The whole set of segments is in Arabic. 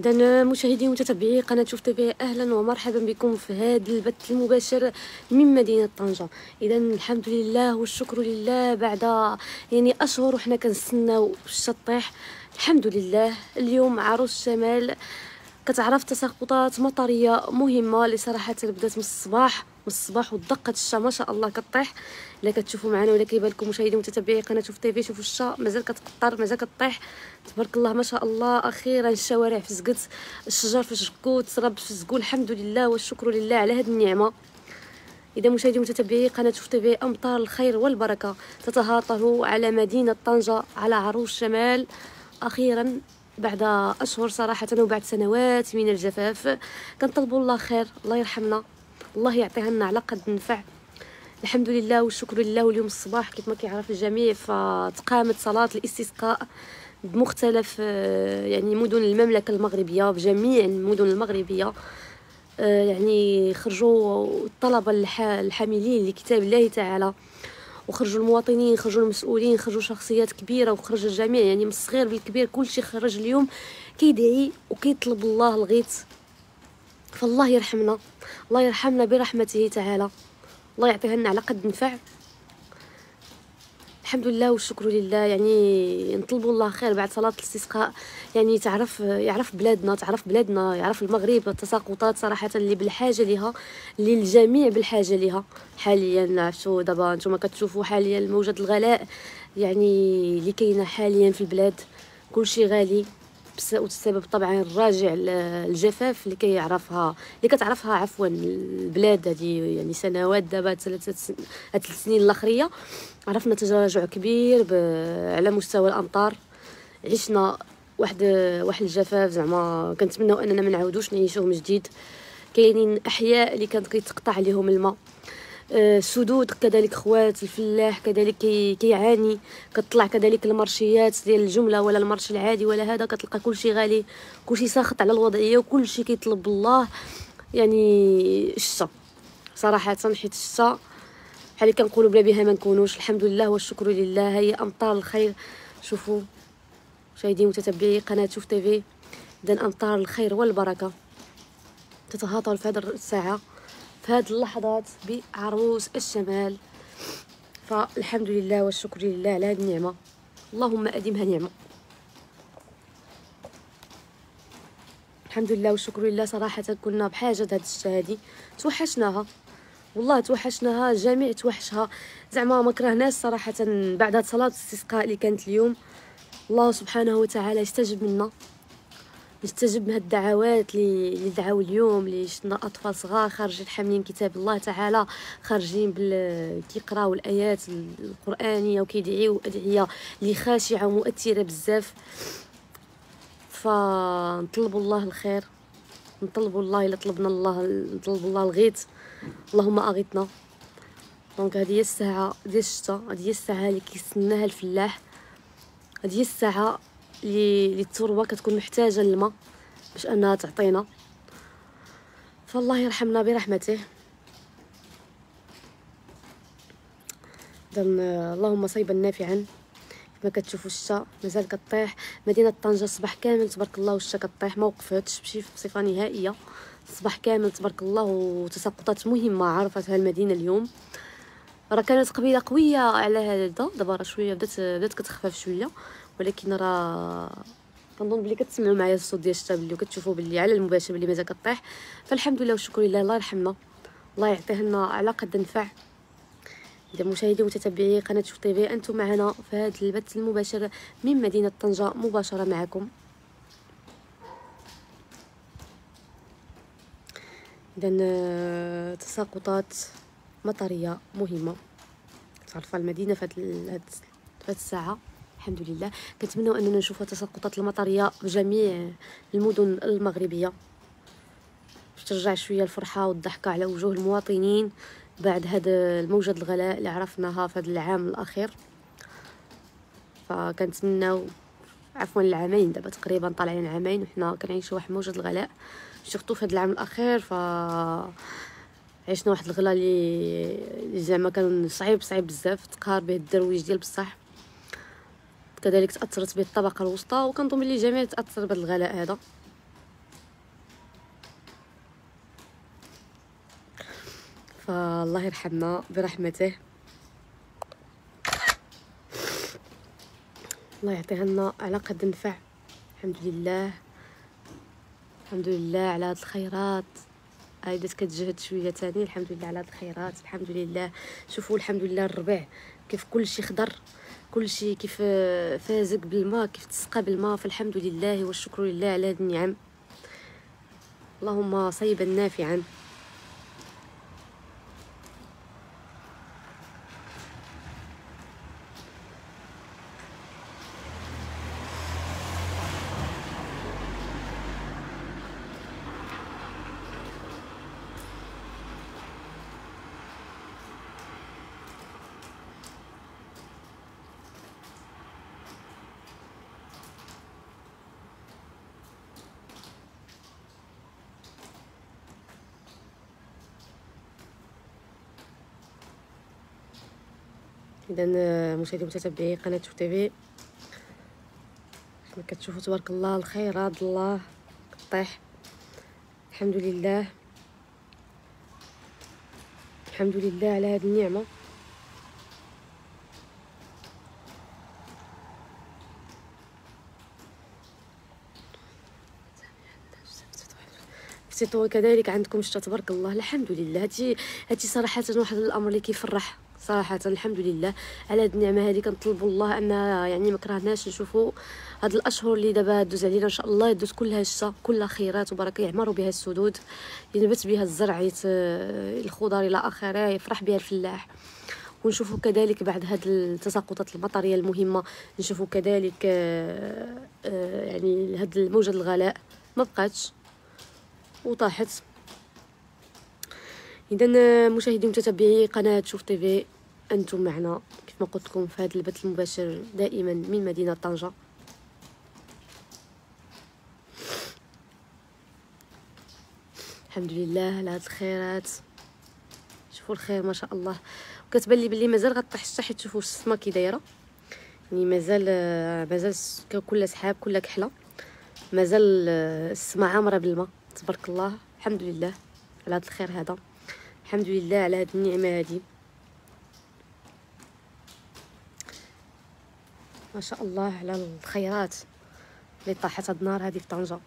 اذا مشاهدي ومتتبعي قناة شوف تيفي أهلا ومرحبا بكم في هذا البث المباشر من مدينة طنجة. اذا الحمد لله والشكر لله بعد يعني أشهر وحنا كنستناو الشتا طيح الحمد لله اليوم عروس الشمال كتعرف تساقطات مطرية مهمة اللي صراحة بدات من الصباح. من الصباح ودقه الشتا ما شاء الله كطيح. الا كتشوفوا معنا ولا كيبان لكم مشاهدي متتبعي قناة شوف تيفي شوفوا الشتا مازال كتقطر مازال كطيح. تبارك الله ما شاء الله. أخيرا الشوارع فزقت الشجر فشكو تسرب فزقو الحمد لله والشكر لله على هذه النعمة. إذا مشاهدي متتبعي قناة شوف تيفي أمطار الخير والبركة تتهاطل على مدينة طنجة على عروش الشمال أخيرا بعد أشهر صراحة وبعد سنوات من الجفاف كنطلبوا الله خير الله يرحمنا. الله يعطيها لنا على قد نفع. الحمد لله والشكر لله واليوم الصباح كيف ما كيعرف الجميع فتقامت صلاة الاستسقاء بمختلف آه، يعني مدن المملكة المغربية بجميع المدن المغربية. آه، يعني خرجوا الطلبة الحاملين لكتاب الله تعالى وخرجوا المواطنين خرجوا المسؤولين خرجوا شخصيات كبيرة وخرج الجميع يعني من الصغير بالكبير كلشي خرج اليوم كيدعي وكيطلب الله الغيث فالله يرحمنا. الله يرحمنا برحمته تعالى. الله يعطيها لنا على قد نفع الحمد لله والشكر لله. يعني نطلبوا الله خير بعد صلاة الاستسقاء. يعني تعرف يعرف بلادنا تعرف بلادنا يعرف المغرب التساقطات صراحة اللي بالحاجة لها اللي الجميع بالحاجة لها حاليا عرفتوا دابا نتوما كتشوفوا حاليا موجة الغلاء. يعني اللي كاينة حاليا في البلاد. كلشي غالي. والسبب طبعا الراجع الجفاف اللي كيعرفها اللي كتعرفها عفوا البلاد هذه يعني سنوات دابا ثلاث سنين الأخرية عرفنا تراجع كبير على مستوى الأمطار. عشنا واحد واحد الجفاف زعما كنتمناو أننا ما نعاودوش نعيشوه من جديد. كاينين أحياء اللي كانت كيتقطع عليهم الماء. سدود كذلك خوات الفلاح كذلك كيعاني كتطلع كذلك المرشيات ديال الجملة ولا المرش العادي ولا هذا كتلقى كلشي غالي كلشي ساخط على الوضعية وكلشي كيطلب الله. يعني الشتا صراحة حيت الشتا بحال كنقولوا بلا بها ما نكونوش الحمد لله والشكر لله هي أمطار الخير. شوفوا مشاهدي متتبعي قناة شوف تيفي اذا أمطار الخير والبركة. تتهاطل في هذه الساعة. في هذه اللحظات بعروس الشمال. فالحمد لله والشكر لله على هذه النعمة. اللهم أدمها نعمة. الحمد لله والشكر لله صراحة كنا بحاجة لهاد الشهاده توحشناها. والله توحشناها الجميع توحشها. زعما ما كرهناش صراحة بعد صلاة الاستسقاء اللي كانت اليوم. الله سبحانه وتعالى يستجب منا. يستجب من هاد الدعوات اللي دعاو اليوم اللي شفنا أطفال صغار خارجين حاملين كتاب الله تعالى خارجين بال كيقراو الآيات القرآنية وكيدعيو أدعية اللي خاشعة ومؤثرة بزاف. فنطلبوا الله الخير نطلبوا الله إلا طلبنا الله نطلبوا الله الغيث اللهم اغثنا دونك هذه هي الساعة ديال الشتاء هذه هي الساعة اللي كيستناها الفلاح. هذه هي الساعة اللي التربه كتكون محتاجة الماء باش أنها تعطينا. فالله يرحمنا برحمته. اذا اللهم صيبا نافعا. كما كتشوفوا الشتا مازال كطيح. مدينة طنجة الصباح كامل تبارك الله والشتا كطيح. ما وقفتش بشي بصفة نهائية. الصباح كامل تبارك الله وتساقطات مهمة عرفتها المدينة اليوم. راه كانت قبيلة قوية على هذا دابا راه شوية بدات بدات كتخفف شوية. ولكن راه كنظن بلي كتسمعوا معايا الصوت ديال الشتا بلي وكتشوفوا بلي على المباشر بلي مازال كطيح. فالحمد لله والشكر لله الله يرحمنا. الله يعطيه لنا على قد نفع. إذا مشاهدي ومتتبعي قناة شوف تيفي أنتم معنا في هذا البث المباشر من مدينة طنجة. مباشرة معكم. إذا آه، تساقطات مطرية مهمة. تعرف المدينة في هذه الساعة. الحمد لله. كنتمنوا أننا نشوفوا تساقطات المطرية في جميع المدن المغربية. باش ترجع شوية الفرحة والضحكه على وجوه المواطنين بعد هذا الموجة الغلاء اللي عرفناها في هذا العام الأخير. فكنتمناو عفوا العامين. دابا تقريبا طالعين عامين وحنا كنعيشوا واحد موجة الغلاء. سورتو في هذا العام الأخير ف عشنا واحد الغلا اللي زعما كان صعيب صعيب بزاف. تقهر به الدرويش ديال بصح. كذلك تأثرت به الطبقه الوسطى وكنظن بلي الجميع تأثر بهذا الغلاء هذا. فالله يرحمنا برحمته. الله يعطيها لنا على قد نفع الحمد لله. الحمد لله على هاد الخيرات. هاي بدات كتجهد شوية تاني. الحمد لله على هاد الخيرات. الحمد لله. شوفوا الحمد لله الربيع كيف كل شيء خضر. كل شيء كيف فازق بالماء كيف تسقى بالماء فالحمد لله والشكر لله على هاد النعم. اللهم صيبا نافعا. إذا مشاهدي متتبعي قناة شوف تيفي كما كتشوفوا تبارك الله الخيرات الله كطيح الحمد لله. الحمد لله على هذه النعمة. نتوما كذلك عندكم شتا تبارك الله. الحمد لله. هادشي هادشي صراحة واحد الأمر اللي كيفرح صراحة الحمد لله على هاد النعمة هذه كنطلبوا الله أن يعني ما كرهناش نشوفوا هاد الأشهر اللي دابا دوز علينا. إن شاء الله يدوز كلها الشتا كلها خيرات وبركة يعمروا بها السدود ينبت بها الزرع الخضر إلى آخره يفرح بها الفلاح. ونشوفوا كذلك بعد هاد التساقطات المطرية المهمة نشوفوا كذلك آه، آه، يعني هاد موجه الغلاء. ما بقاتش وطاحت. اذا مشاهدي متتبعي قناة شوف تيفي أنتم معنا كيف ما قلت لكم في هذا البث المباشر دائما من مدينة طنجة. الحمد لله على هاد الخيرات. شوفوا الخير ما شاء الله. وكتبان لي بلي مازال غطيح الشتا حيت شوفوا السما كي دايرة. يعني مازال مازال كل سحاب كل كحلة. مازال السما عامرة بالماء تبارك الله. الحمد لله على هاد الخير هذا. الحمد لله على هاد النعمة هادي ما شاء الله على الخيرات اللي طاحت هاد النهار هادي في طنجة.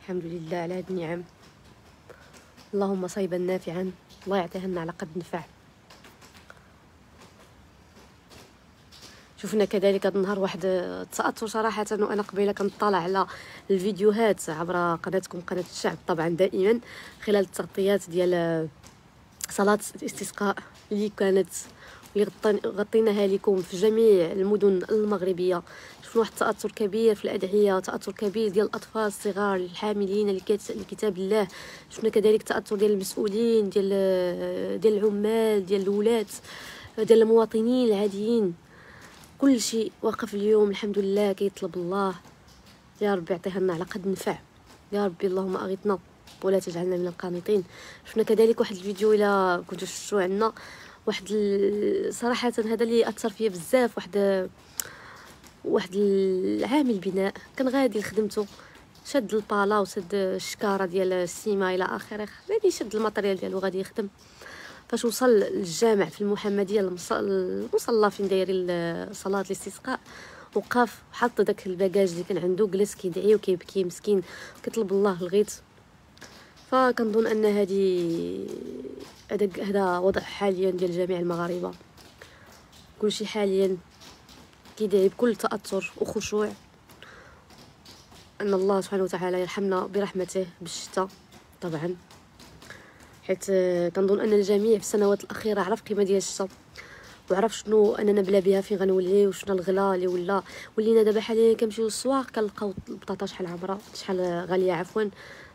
الحمد لله على هاد النعم. اللهم صيبا نافعا الله يعطيها لنا على قد نفع شفنا كذلك هذا النهار واحد التاثر صراحة وأنا قبيلة كنطلع على الفيديوهات عبر قناتكم قناة الشعب طبعا دائما خلال التغطيات ديال صلاة الاستسقاء اللي كانت اللي غطيناها لكم في جميع المدن المغربية. شفنا واحد التأثر كبير في الأدعية تأثر كبير ديال الأطفال الصغار الحاملين لكتاب الله. شفنا كذلك تأثر ديال المسؤولين ديال ديال العمال ديال الولاد ديال المواطنين العاديين. كل شيء واقف اليوم الحمد لله كيطلب الله. يا ربي يعطيها لنا على قد نفع. يا ربي اللهم أغثنا ولا تجعلنا من القانطين. شفنا كذلك واحد الفيديو إلى كنتو شفتو عندنا. واحد صراحة هذا اللي أثر فيا بزاف واحد واحد العامل بناء كان غادي لخدمته شد البالة وشد الشكارة ديال السيمة إلى آخره. غادي يشد ال matériel ديالو غادي يخدم. فاش وصل للجامع في المحمدية المصلى فين دايرين صلاة الاستسقاء وقف حط داك ال bagage اللي كان عنده جلس كيدعي وكيبكي مسكين. كيطلب الله الغيث فكنظن أن هذه هذا هذا وضع حاليا ديال جميع المغاربة. كلشي حاليا كيدعي بكل تأثر وخشوع. أن الله سبحانه وتعالى يرحمنا برحمته بالشتاء طبعا. حيت كنظن أن الجميع في السنوات الأخيرة عرف قيمة ديال الشتا وعرف شنو أننا بلا بها فين غنولي وشنو الغلا اللي ولا. ولينا دابا حاليا كنمشيو للسواق كنلقاو البطاطا شحال عمره شحال غالية عفوا.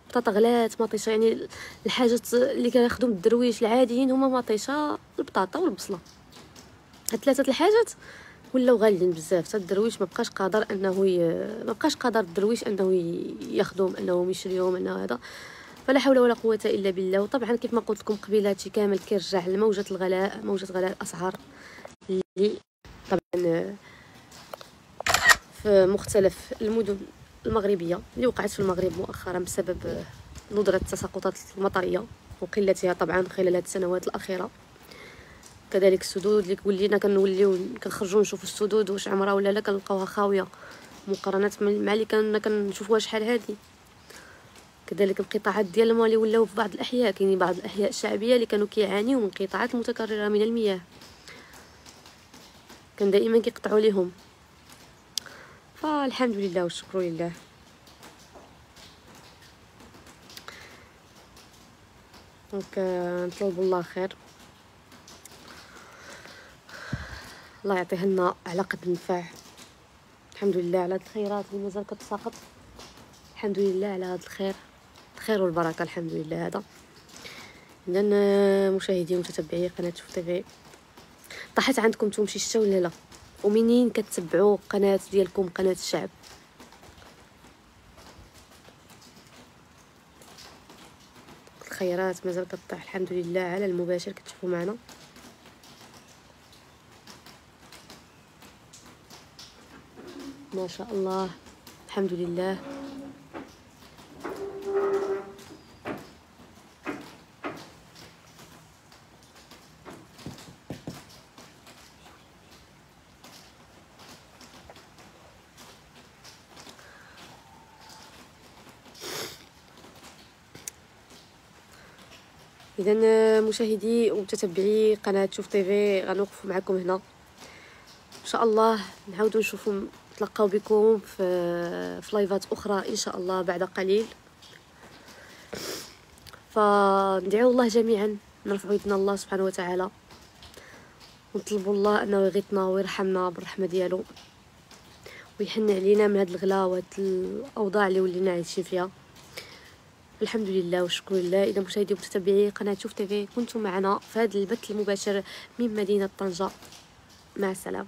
البطاطا غلات مطيشة يعني الحاجات اللي كناخذهم الدرويش العاديين هما مطيشة البطاطا والبصلة. هاد ثلاثة الحاجات ولاو غاليين بزاف. حتى الدرويش ما بقاش قادر أنه ي... ما بقاش قادر الدرويش أنه ياخذهم أنه يشريهم أنه هذا. فلا حول ولا قوة إلا بالله. وطبعا كيف ما قلت لكم قبيلة هادشي كامل كيرجع لموجة الغلاء موجة غلاء الأسعار اللي طبعا في مختلف المدن. المغربية اللي وقعت في المغرب مؤخرا بسبب ندرة التساقطات المطرية وقلتها طبعا خلال هذه السنوات الأخيرة. كذلك السدود اللي ولينا كنوليو كنخرجوا نشوفوا السدود واش عمرها ولا لا كنلقاوها خاوية مقارنة مع اللي كنا كنشوفوها شحال هادي. كذلك القطاعات ديال الماء اللي ولاو في بعض الأحياء كاينين بعض الأحياء الشعبية اللي كانوا كيعانيو من قطاعات متكررة من المياه. كان دائما كيقطعوا ليهم. فالحمد لله والشكر لله. donc نطلب الله خير. الله يعطيه لنا على قد النفع. الحمد لله على هاد الخيرات اللي مازال كتساقط. الحمد لله على هذا الخير. الخير والبركة الحمد لله هذا. اذا مشاهدي ومتتبعي قناة شوف تيفي طاحت عندكم نتوما شي شتا ولا لا. ومنين كتبعوا قناة ديالكم قناة الشعب؟ الخيرات مازال كطيح الحمد لله على المباشر كتشوفوا معنا. ما شاء الله. الحمد لله. إذا مشاهدي ومتتبعي قناة شوف تيفي غنوقف معكم هنا. إن شاء الله نعاودوا نشوفوا نتلاقاو بكم في في لايفات أخرى إن شاء الله بعد قليل. فندعو الله جميعا نرفعوا يدنا الله سبحانه وتعالى. ونطلبوا الله أنه يغيثنا ويرحمنا بالرحمة ديالو. ويحن علينا من هاد الغلا وهاد الأوضاع اللي ولينا عايشين فيها. الحمد لله والشكر لله. إذا مشاهدي ومتتبعي قناة شوف تيفي كنتم معنا في هذا البث المباشر من مدينة طنجة. مع السلامة.